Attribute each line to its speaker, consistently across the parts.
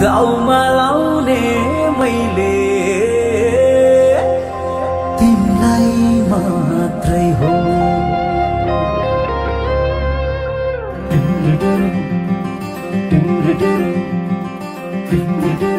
Speaker 1: दाउमा लाउने मैले तिमीलाई मात्रै हो यो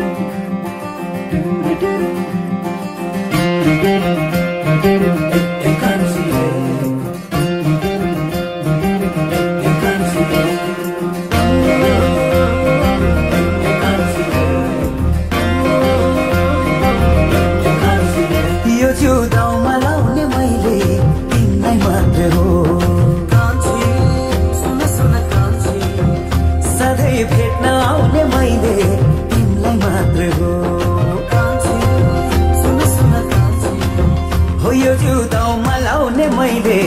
Speaker 1: जिउदाउमा लाउने मैले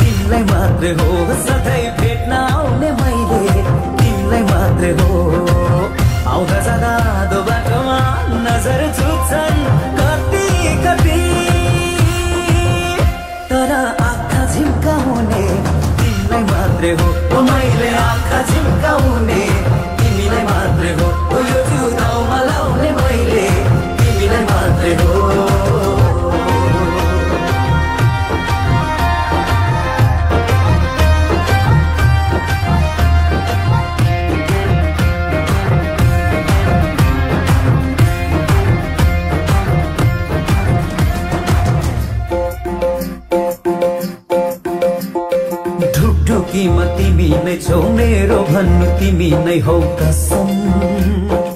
Speaker 1: तिमीलाई मात्र हो सधैँ भेट्न आउने मैले तिमीलाई मात्र हो आउँदा जाँदा दो बाटोमा नजर छुट्छन् कति कति तर आँखा झिम्काउने तिमीलाई मात्रै हो मैले आँखा झिम्काउने ढुकढुकीमा तिमी नै छौ मेरो भन्नु तिमी नै हौ कसम।